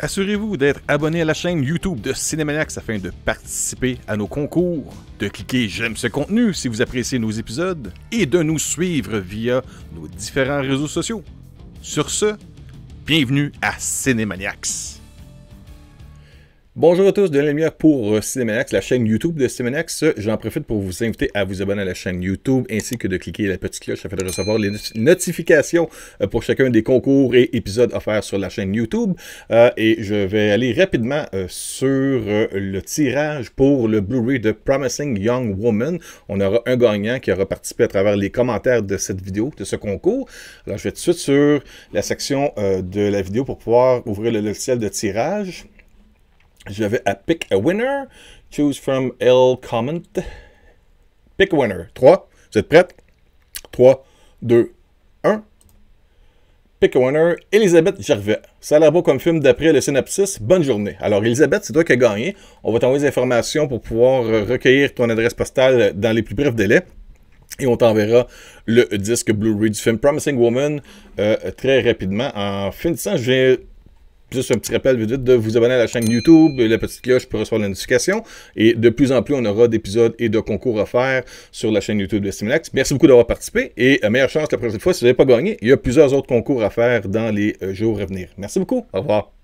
Assurez-vous d'être abonné à la chaîne YouTube de Cinémaniacs afin de participer à nos concours, de cliquer j'aime ce contenu si vous appréciez nos épisodes et de nous suivre via nos différents réseaux sociaux. Sur ce, bienvenue à Cinémaniacs. Bonjour à tous, de la lumière pour euh, Cinémanax, la chaîne YouTube de Cinémanax. J'en profite pour vous inviter à vous abonner à la chaîne YouTube ainsi que de cliquer la petite cloche afin de recevoir les notifications euh, pour chacun des concours et épisodes offerts sur la chaîne YouTube. Euh, et je vais aller rapidement sur le tirage pour le Blu-ray de Promising Young Woman. On aura un gagnant qui aura participé à travers les commentaires de cette vidéo, de ce concours. Alors je vais tout de suite sur la section de la vidéo pour pouvoir ouvrir le logiciel de tirage. Je vais à Pick a Winner. Choose from L comment? Pick a Winner. 3. Vous êtes prêts? 3, 2, 1. Pick a Winner. Elisabeth Gervais. Ça a l'air beau comme film d'après le synopsis. Bonne journée. Alors, Elisabeth, c'est toi qui as gagné. On va t'envoyer des informations pour pouvoir recueillir ton adresse postale dans les plus brefs délais. Et on t'enverra le disque Blu-ray du film Promising Woman euh, très rapidement. En finissant, je vais Juste un petit rappel vite de vous abonner à la chaîne YouTube, la petite cloche pour recevoir la notification. Et de plus en plus, on aura d'épisodes et de concours à faire sur la chaîne YouTube de Similax. Merci beaucoup d'avoir participé et euh, meilleure chance la prochaine fois. Si vous n'avez pas gagné, il y a plusieurs autres concours à faire dans les euh, jours à venir. Merci beaucoup. Au revoir.